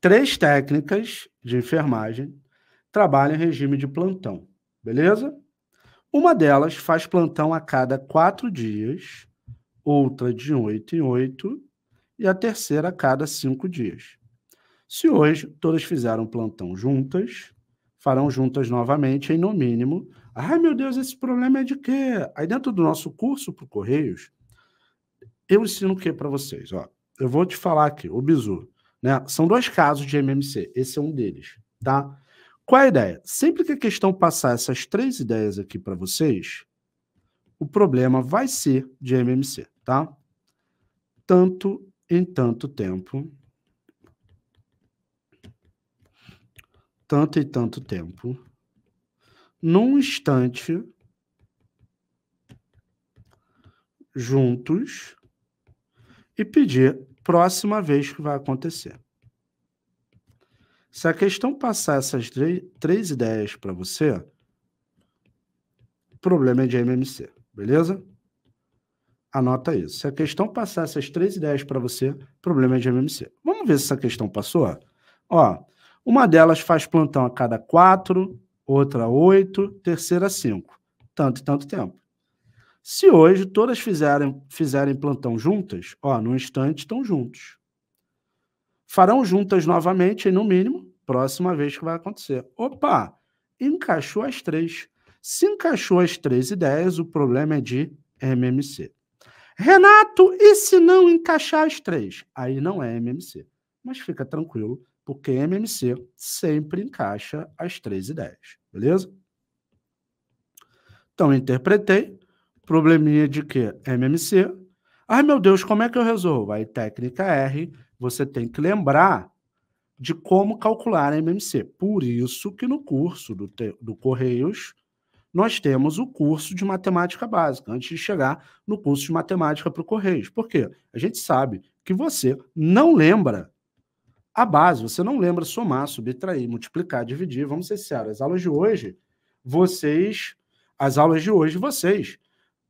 três técnicas de enfermagem trabalham em regime de plantão, beleza? Uma delas faz plantão a cada quatro dias, outra de oito em oito, e a terceira a cada cinco dias. Se hoje todas fizeram plantão juntas, farão juntas novamente em no mínimo. Ai meu Deus, esse problema é de quê? Aí dentro do nosso curso para Correios, eu ensino o que para vocês? Ó, eu vou te falar aqui, o bizu. Né? São dois casos de MMC, esse é um deles, tá? Qual é a ideia? Sempre que a questão passar essas três ideias aqui para vocês, o problema vai ser de MMC, tá? Tanto em tanto tempo, tanto e tanto tempo, num instante, juntos, e pedir próxima vez que vai acontecer. Se a questão passar essas três ideias para você, o problema é de MMC, beleza? Anota isso. Se a questão passar essas três ideias para você, problema é de MMC. Vamos ver se essa questão passou? Ó, uma delas faz plantão a cada quatro, outra oito, terceira cinco. Tanto e tanto tempo. Se hoje todas fizerem, fizerem plantão juntas, ó, no instante estão juntos farão juntas novamente, e no mínimo, próxima vez que vai acontecer. Opa, encaixou as três. Se encaixou as três ideias, o problema é de MMC. Renato, e se não encaixar as três? Aí não é MMC. Mas fica tranquilo, porque MMC sempre encaixa as três ideias, beleza? Então, interpretei. Probleminha de quê? MMC. Ai, meu Deus, como é que eu resolvo? Aí, técnica R, você tem que lembrar de como calcular MMC. Por isso que no curso do, do Correios, nós temos o curso de matemática básica, antes de chegar no curso de matemática para o Correios. Por quê? A gente sabe que você não lembra a base, você não lembra somar, subtrair, multiplicar, dividir. Vamos ser sérios, as aulas de hoje, vocês, as aulas de hoje, vocês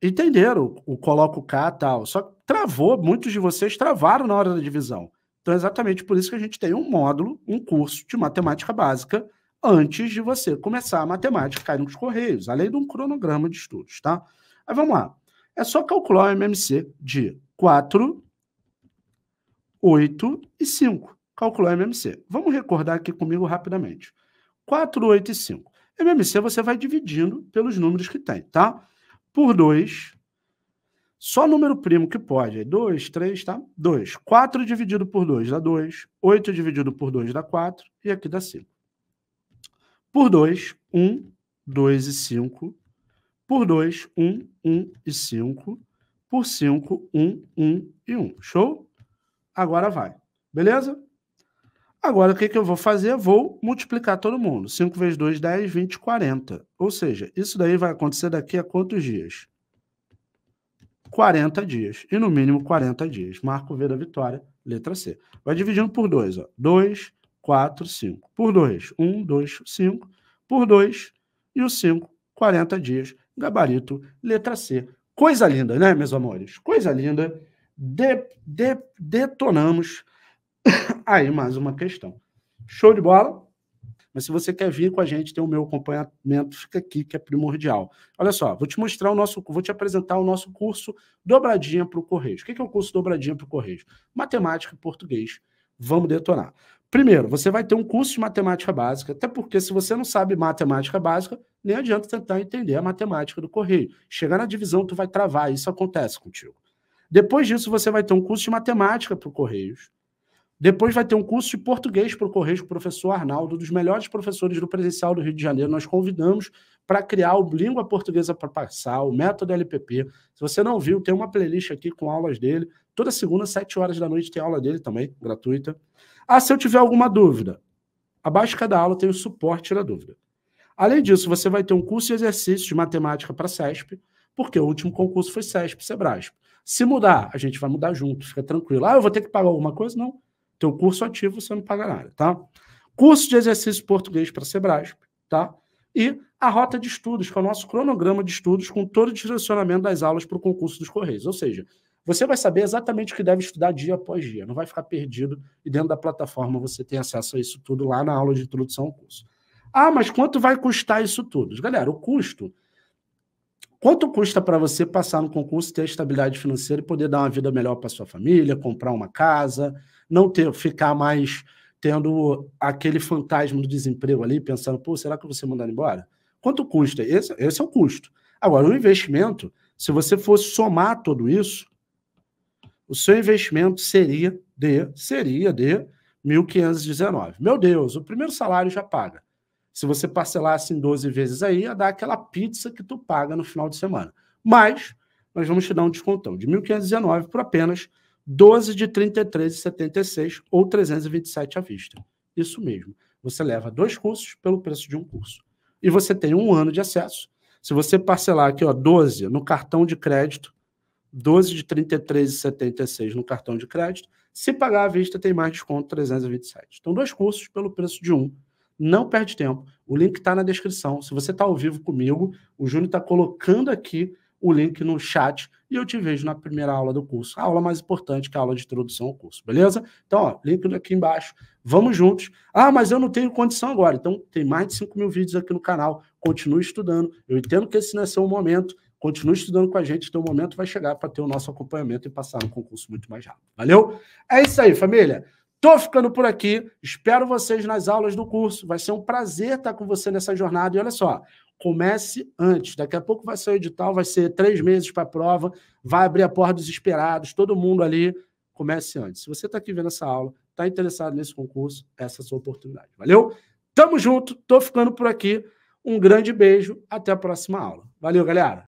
entenderam o, coloco K tal, só travou, muitos de vocês travaram na hora da divisão. Então, é exatamente por isso que a gente tem um módulo, um curso de matemática básica, antes de você começar a matemática, cair nos correios, além de um cronograma de estudos, tá? Aí vamos lá. É só calcular o MMC de 4, 8 e 5. Calcular o MMC. Vamos recordar aqui comigo rapidamente. 4, 8 e 5. MMC você vai dividindo pelos números que tem, tá? Por 2, só número primo que pode. 2, 3, tá? 2. 4 dividido por 2 dá 2. 8 dividido por 2 dá 4. E aqui dá 5. Por 2, 1, 2 e 5. Por 2, 1, 1 e 5. Por 5, 1, 1 e 1. Show? Agora vai. Beleza? Agora, o que, que eu vou fazer? Vou multiplicar todo mundo. 5 vezes 2, 10, 20, 40. Ou seja, isso daí vai acontecer daqui a quantos dias? 40 dias. E no mínimo 40 dias. Marco V da vitória, letra C. Vai dividindo por 2. 2, 4, 5. Por 2, 1, 2, 5. Por 2 e o 5, 40 dias. Gabarito, letra C. Coisa linda, né, meus amores? Coisa linda. De, de, detonamos aí mais uma questão. Show de bola? Mas se você quer vir com a gente, tem o meu acompanhamento, fica aqui, que é primordial. Olha só, vou te mostrar o nosso, vou te apresentar o nosso curso Dobradinha para o Correios. O que é o curso Dobradinha para o Correios? Matemática e português. Vamos detonar. Primeiro, você vai ter um curso de matemática básica, até porque se você não sabe matemática básica, nem adianta tentar entender a matemática do correio. Chegar na divisão, tu vai travar, isso acontece contigo. Depois disso, você vai ter um curso de matemática para o Correios, depois vai ter um curso de português para o Correio com o professor Arnaldo, dos melhores professores do presencial do Rio de Janeiro. Nós convidamos para criar o Língua Portuguesa para Passar, o método LPP. Se você não viu, tem uma playlist aqui com aulas dele. Toda segunda, às 7 horas da noite, tem aula dele também, gratuita. Ah, se eu tiver alguma dúvida, abaixo de cada aula tem o suporte da dúvida. Além disso, você vai ter um curso de exercícios de matemática para CESP, porque o último concurso foi CESP, SEBRASP. Se mudar, a gente vai mudar junto, fica tranquilo. Ah, eu vou ter que pagar alguma coisa? Não teu curso ativo você não paga nada, tá? Curso de exercício português para Sebrasp, tá? E a rota de estudos, que é o nosso cronograma de estudos com todo o direcionamento das aulas para o concurso dos Correios. Ou seja, você vai saber exatamente o que deve estudar dia após dia. Não vai ficar perdido e dentro da plataforma você tem acesso a isso tudo lá na aula de introdução ao curso. Ah, mas quanto vai custar isso tudo? Galera, o custo. Quanto custa para você passar no concurso, ter estabilidade financeira e poder dar uma vida melhor para sua família, comprar uma casa, não ter, ficar mais tendo aquele fantasma do desemprego ali, pensando, pô, será que eu vou ser mandado embora? Quanto custa? Esse, esse é o custo. Agora, o investimento, se você fosse somar tudo isso, o seu investimento seria de seria de 1.519. Meu Deus, o primeiro salário já paga. Se você parcelasse em 12 vezes aí, ia dar aquela pizza que tu paga no final de semana. Mas nós vamos te dar um descontão de 1.519 por apenas 12 de 33,76 ou 327 à vista. Isso mesmo. Você leva dois cursos pelo preço de um curso. E você tem um ano de acesso. Se você parcelar aqui, ó, 12 no cartão de crédito, 12 de 33,76 no cartão de crédito. Se pagar à vista, tem mais desconto 327. Então, dois cursos pelo preço de um. Não perde tempo. O link está na descrição. Se você está ao vivo comigo, o Júnior está colocando aqui o link no chat e eu te vejo na primeira aula do curso. A aula mais importante, que é a aula de introdução ao curso, beleza? Então, ó, link aqui embaixo. Vamos juntos. Ah, mas eu não tenho condição agora. Então, tem mais de 5 mil vídeos aqui no canal. Continue estudando. Eu entendo que esse não é seu momento Continue estudando com a gente, teu momento vai chegar para ter o nosso acompanhamento e passar no concurso muito mais rápido. Valeu? É isso aí, família. Tô ficando por aqui. Espero vocês nas aulas do curso. Vai ser um prazer estar com você nessa jornada. E olha só, comece antes. Daqui a pouco vai ser o edital, vai ser três meses para a prova, vai abrir a porta dos esperados, todo mundo ali. Comece antes. Se você está aqui vendo essa aula, está interessado nesse concurso, essa é a sua oportunidade. Valeu? Tamo junto, tô ficando por aqui. Um grande beijo, até a próxima aula. Valeu, galera!